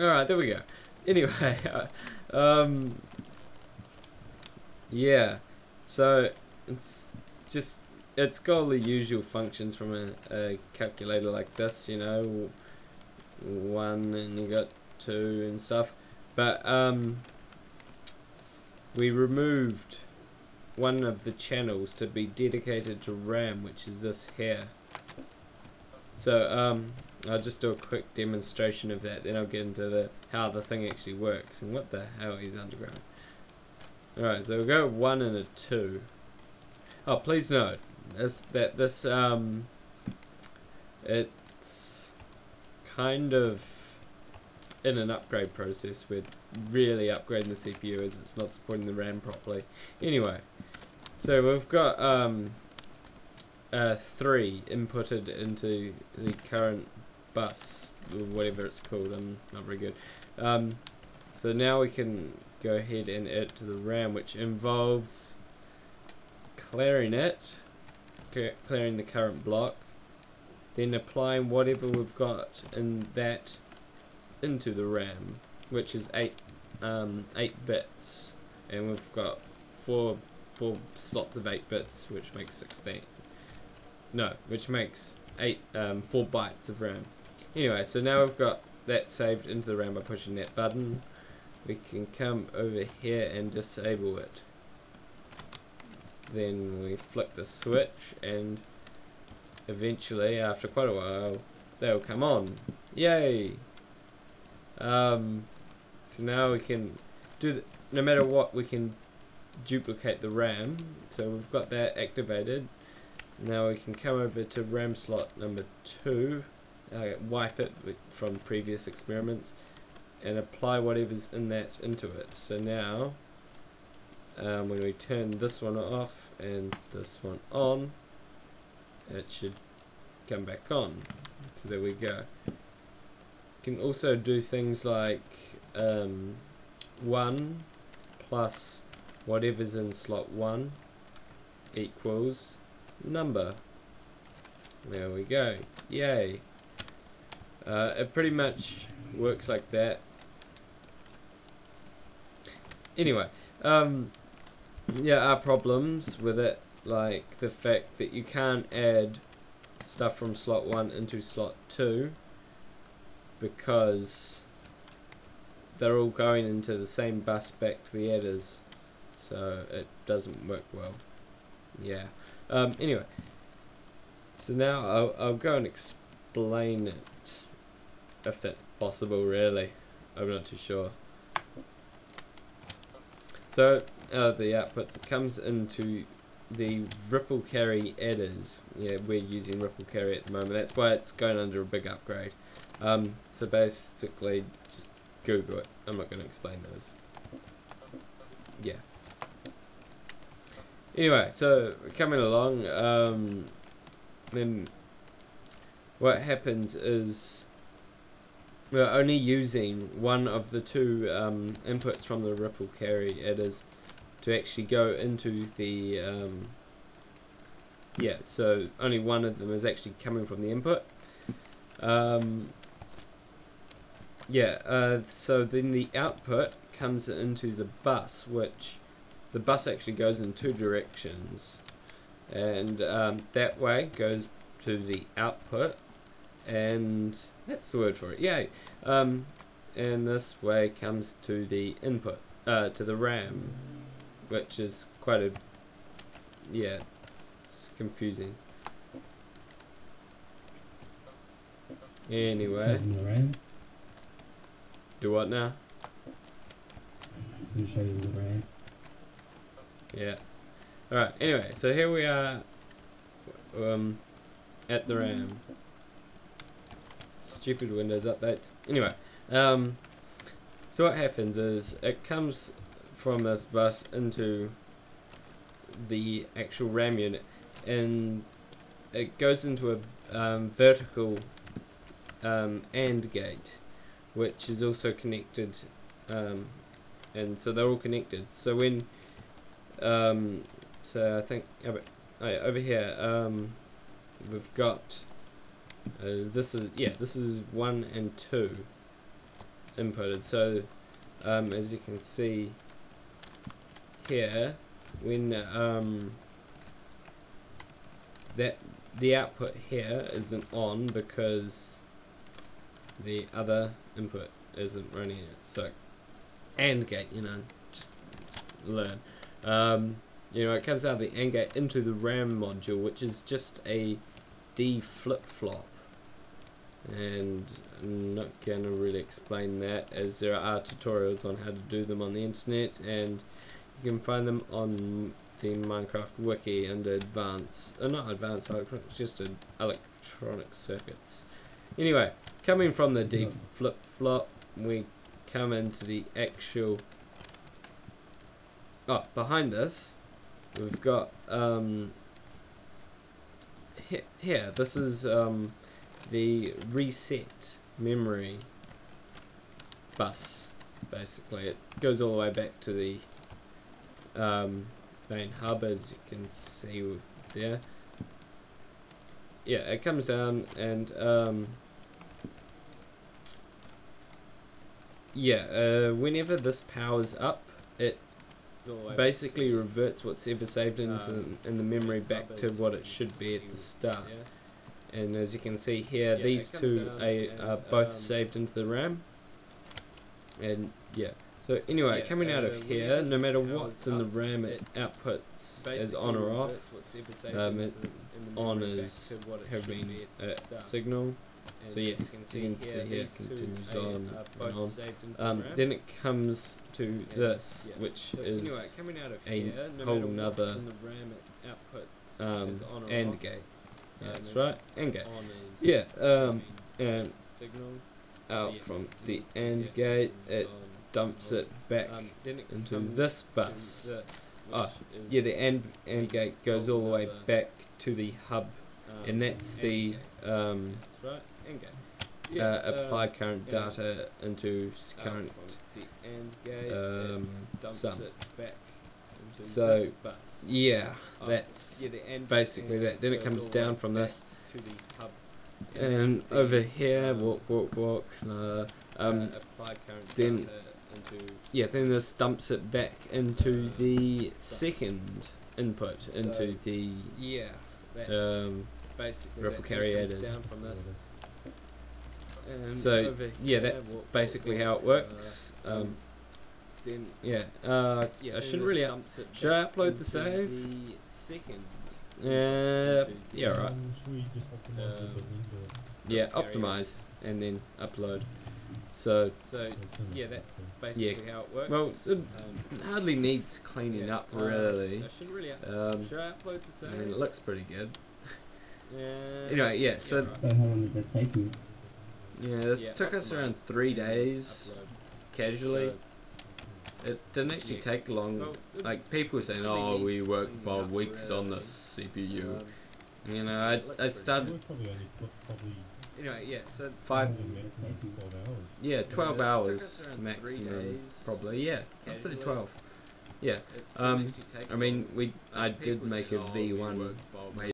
Alright, there we go. Anyway, um, yeah, so it's just, it's got all the usual functions from a, a calculator like this, you know, one and you got two and stuff, but um, we removed one of the channels to be dedicated to RAM, which is this here. So um, I'll just do a quick demonstration of that, then I'll get into the how the thing actually works and what the hell is underground. Alright, so we'll go one and a two. Oh, please note is that this um, it's kind of in an upgrade process. We're really upgrading the CPU as it's not supporting the RAM properly. Anyway, so we've got um, uh, 3 inputted into the current bus, or whatever it's called, I'm not very good. Um, so now we can go ahead and add to the RAM, which involves clearing it, clearing the current block, then applying whatever we've got in that into the RAM, which is 8 um, 8 bits, and we've got 4 four slots of 8 bits, which makes 16. No, which makes 8, um, 4 bytes of RAM. Anyway, so now we've got that saved into the RAM by pushing that button. We can come over here and disable it. Then we flick the switch and eventually, after quite a while, they'll come on. Yay! Um, so now we can do, no matter what, we can duplicate the RAM. So we've got that activated. Now we can come over to RAM slot number 2, uh, wipe it from previous experiments, and apply whatever's in that into it. So now, um, when we turn this one off and this one on, it should come back on. So there we go. You can also do things like um, 1 plus whatever's in slot 1 equals number. There we go. Yay. Uh, it pretty much works like that. Anyway, um, yeah, our problems with it, like the fact that you can't add stuff from slot 1 into slot 2 because they're all going into the same bus back to the adders so it doesn't work well yeah. Um, anyway. So now I'll, I'll go and explain it if that's possible really. I'm not too sure. So uh, the outputs it comes into the ripple carry adders. Yeah we're using ripple carry at the moment. That's why it's going under a big upgrade. Um, so basically just google it. I'm not going to explain those. Yeah anyway so coming along um, then what happens is we're only using one of the two um, inputs from the ripple carry adders to actually go into the um, yeah so only one of them is actually coming from the input. Um, yeah uh, so then the output comes into the bus which the bus actually goes in two directions and um, that way goes to the output and that's the word for it yay. Um, and this way comes to the input uh, to the RAM which is quite a yeah it's confusing. Anyway. Do what now yeah. Alright anyway so here we are um, at the RAM. Stupid Windows updates. Anyway um, so what happens is it comes from this bus into the actual RAM unit and it goes into a um, vertical um, AND gate which is also connected um, and so they're all connected. So when um, so I think over, oh yeah, over here um, we've got uh, this is yeah this is one and two inputted. So um, as you can see here, when um, that the output here isn't on because the other input isn't running it. So AND gate, you know, just learn. Um, you know, it comes out of the gate into the RAM module, which is just a D flip flop. And I'm not going to really explain that as there are tutorials on how to do them on the internet and you can find them on the Minecraft wiki under advanced, uh, not advanced, it's just electronic circuits. Anyway, coming from the D flip flop, we come into the actual. Oh, behind this, we've got um, he here. This is um, the reset memory bus. Basically, it goes all the way back to the um, main hub, as you can see there. Yeah, it comes down and um, yeah, uh, whenever this powers up, it basically reverts what's ever saved into Um, the, in the memory back to what it should be at the start. And as you can see here, Yeah, these two are, are both um, saved into the RAM. And yeah, so anyway, Yeah, coming out uh, of here, no matter what's in the RAM, it outputs as on or off. Um, it- the- On is having be at the a signal. And so yeah, as you can you can see here, continues on are and on. saved into the Um, then it comes to And, this, yeah. which So is anyway, out of a here, no whole nother, in the RAM, it outputs um, as on or AND off. gate. Yeah, Um, that's right, AND gate. Yeah, um, and signal. out So yeah, from the AND gate, it dumps it back Um, it into this bus. this, Ah, Yeah, the AND, AND gate goes all the way back to the hub, um, and that's the um, That's right, AND gate. uh, apply um, current yeah. data into current from the AND gate, um, dumps sum. it back into So, this bus. Yeah, Ah, that's yeah, the AND basically AND that. Then it comes all the way down from this, to the hub. and the, over here, um, walk, walk, walk. Uh, um, uh, apply current then- data into yeah, then this dumps it back into uh, the so- second input, into the yeah, that's um, basically replicate that down from this. And So yeah, that's walk, walk, basically walk, how it works. uh, Um, then yeah, uh, yeah, I shouldn't really. dumps it should I upload the save? The second. Uh, yeah, the, right. Should we just optimize it Um, but leave it? Yeah, optimize and then upload. So So yeah, that's thing? basically how it works. Well, it um, hardly needs cleaning yeah, up uh, really. I shouldn't really. Up- Um, should I upload the I save? mean, it looks pretty good. Yeah. Anyway, yeah, so- right. Yeah, this Yeah, took us around three days upload. casually. So, It didn't actually yeah. take long. well, it like people were saying, "Oh, we worked for weeks on really. the CPU." um, You know, I I started probably only put- probably anyway. Yeah, so five. only twelve hours. Yeah, twelve this hours us around three maximum, probably. Yeah, I'd say twelve. Yeah, um, I mean, we I did make said, a "Oh, we V1 worked for way